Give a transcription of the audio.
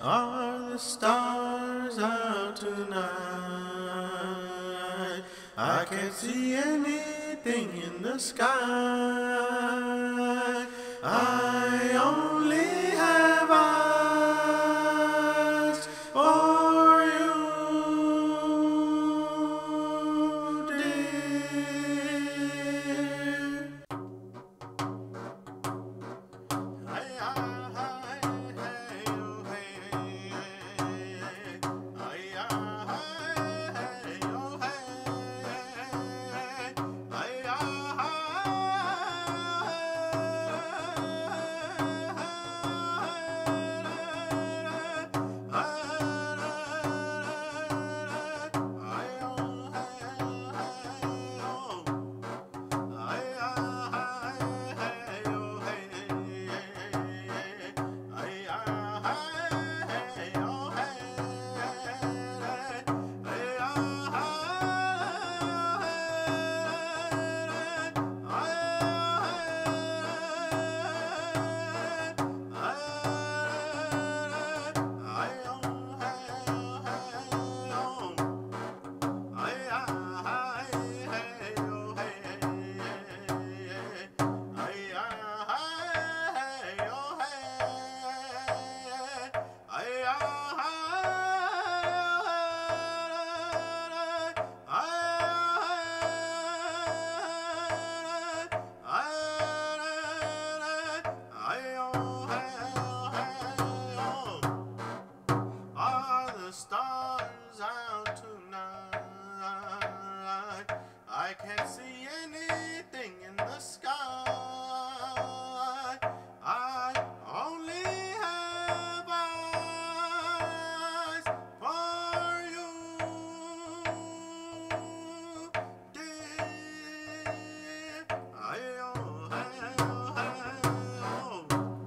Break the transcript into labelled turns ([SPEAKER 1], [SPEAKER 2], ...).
[SPEAKER 1] Are the stars out tonight? I can't see anything in the sky. stars out tonight. I can't see anything in the sky.